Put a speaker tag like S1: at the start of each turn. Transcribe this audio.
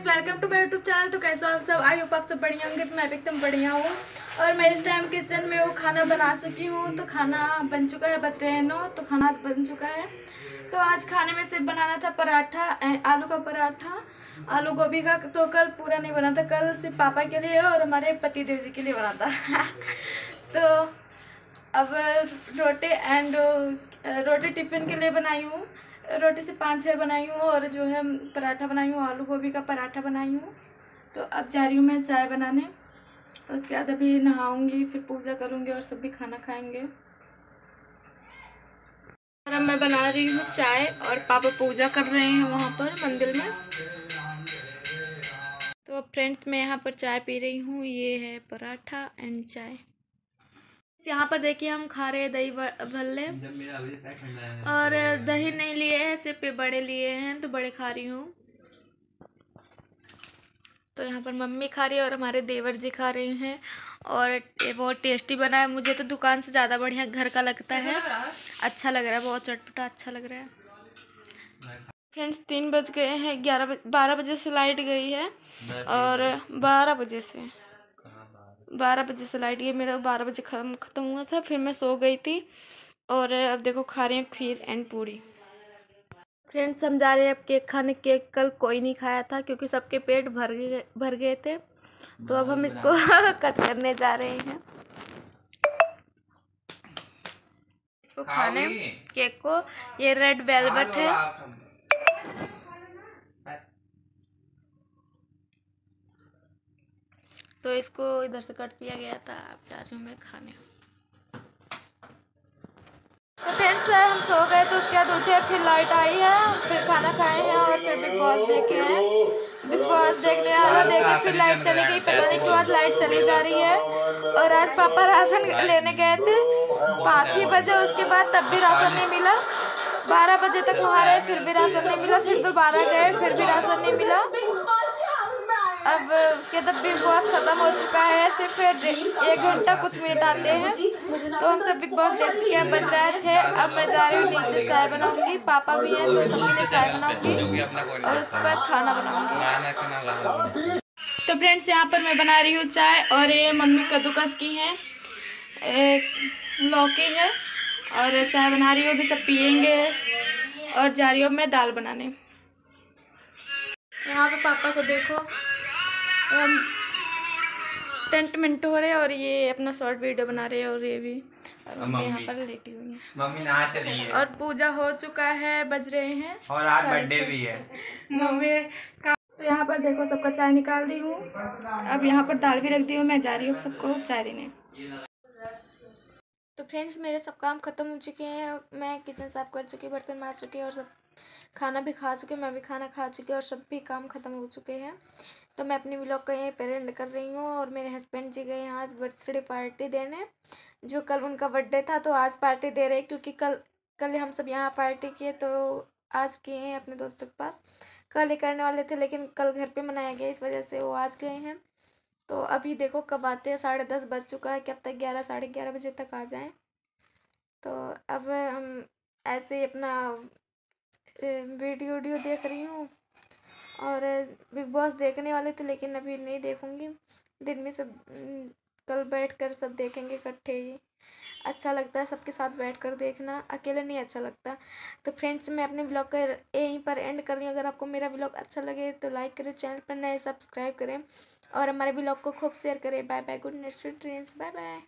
S1: Friends welcome to my YouTube channel तो कैसे हो आप सब? आई होप आप सब बढ़िया होंगे तो मैं भी एकदम बढ़िया हूँ। और मैं इस टाइम किचन में वो खाना बना चुकी हूँ तो खाना बन चुका है, बच रहे हैं नौ तो खाना आज बन चुका है। तो आज खाने में सिर्फ़ बनाना था पराठा आलू का पराठा, आलू गोभी का तो कल पूरा नहीं बना था, कल सिर्फ़ पापा के लिए और हमारे पति देव जी के लिए बना था। तो अब रोटी एंड रोटी टिफ़िन के लिए बनाई हूँ। रोटी से पाँच छः बनाई हूँ और जो है पराठा बनाई हूँ, आलू गोभी का पराठा बनाई हूँ। तो अब जा रही हूँ मैं चाय बनाने। उसके बाद अभी नहाऊँगी, फिर पूजा करूँगी और सब भी खाना खाएँगे। और अब मैं बना रही हूँ चाय और पापा पूजा कर रहे हैं वहाँ पर मंदिर में। तो फ्रेंड्स मैं यहाँ पर चाय पी रही हूँ। ये है पराठा एंड चाय। यहाँ पर देखिए हम खा रहे हैं दही भल्ले। और दही नहीं लिए हैं सिर्फ़ बड़े लिए हैं तो बड़े खा रही हूँ। तो यहाँ पर मम्मी खा रही है और हमारे देवर जी खा रहे हैं। और ये बहुत टेस्टी बना है। मुझे तो दुकान से ज़्यादा बढ़िया घर का लगता है। अच्छा लग रहा है बहुत चटपटा अच्छा लग रहा है। फ्रेंड्स तीन बज गए हैं ग्यारह बारह बजे से लाइट गई है। और बारह बजे से। बारह बजे से लाइट गई मेरा बारह बजे खत्म ख़त्म हुआ था फिर मैं सो गई थी और अब देखो खा रही हूँ खीर एंड पूड़ी फ्रेंड्स हम जा रहे हैं अब केक खाने केक कल कोई नहीं खाया था क्योंकि सबके पेट भर गए भर गए थे। तो अब हम इसको कट करने जा रहे हैं। इसको खाने केक को ये रेड वेलवेट है। तो इसको इधर से कट किया गया था। अब जा रही हूँ मैं खाने। तो फ्रेंड्स सर, हम सो गए तो उसके बाद उठे, फिर लाइट आई है, फिर खाना खाए हैं और फिर बिग बॉस देखे हैं। बिग बॉस देखने आ रहा देखे, फिर लाइट चली गई। पता नहीं क्यों आज लाइट चली जा रही है। और आज पापा राशन लेने गए थे। पाँच ही बजे, उसके बाद तब भी राशन नहीं मिला। बारह बजे तक वहाँ रहे, फिर भी राशन नहीं मिला, फिर दोबारा गए, फिर भी राशन नहीं मिला। अब उसके तब बिग बॉस ख़त्म हो चुका है, सिर्फ़ एक घंटा कुछ मिनट आते हैं। तो हम सब बिग बॉस देख चुके हैं, बज रहा है छः अब मैं जा रही हूँ नीचे चाय बनाऊँगी। पापा भी हैं तो सबके लिए चाय बनाऊँगी। और उसके बाद खाना बनाऊँगी। तो फ्रेंड्स यहाँ पर मैं बना रही हूँ चाय। और ये मम्मी कद्दूकस की है। लौकी है। और चाय बना रही हूँ, अभी सब पियेंगे। और जा रही हूँ मैं दाल बनाने। यहाँ पे पापा को देखो। टेंट मिनट हो रहे हैं और ये अपना शॉर्ट वीडियो बना रहे हैं और ये भी मम्मी। यहाँ पर लेटी हुई है।
S2: मम्मी नहा चली है।
S1: और पूजा हो चुका है बज रहे हैं।
S2: और आज बर्थडे भी है।
S1: मम्मी का तो यहाँ पर देखो सबका चाय निकाल दी हूँ। अब यहाँ पर दाल भी रख दी हूँ मैं जा रही हूँ सबको चाय देने। तो फ्रेंड्स मेरे सब काम ख़त्म हो चुके हैं। मैं किचन साफ़ कर चुकी बर्तन मार चुके और सब खाना भी खा चुके, मैं भी खाना खा चुकी और सब भी काम ख़त्म हो चुके हैं। तो मैं अपनी व्लॉग का यहीं पर एंड कर रही हूँ और मेरे हस्बैंड जी गए आज बर्थडे पार्टी देने, जो कल उनका बर्थडे था तो आज पार्टी दे रहे क्योंकि कल कल हम सब यहाँ पार्टी किए तो आज किए हैं अपने दोस्तों के पास। कल ही करने वाले थे, लेकिन कल घर पे मनाया गया, इस वजह से वो आज गए हैं। तो अभी देखो कब आते हैं, साढ़े दस बज चुका है कि अब तक ग्यारह, साढ़े ग्यारह बजे तक आ जाएँ। तो अब हम ऐसे ही अपना वीडियो वीडियो देख रही हूँ और बिग बॉस देखने वाले थे, लेकिन अभी नहीं देखूँगी। दिन में सब कल बैठ कर सब देखेंगे इकट्ठे ही। अच्छा लगता है सबके साथ बैठ कर देखना, अकेले नहीं अच्छा लगता। तो फ्रेंड्स, मैं अपने ब्लॉग का यहीं पर एंड कर रही हूँ। अगर आपको मेरा ब्लॉग अच्छा लगे तो लाइक करें, चैनल पर नए सब्सक्राइब करें और हमारे ब्लॉग को खूब शेयर करें। Bye bye, good next dreams. Bye bye.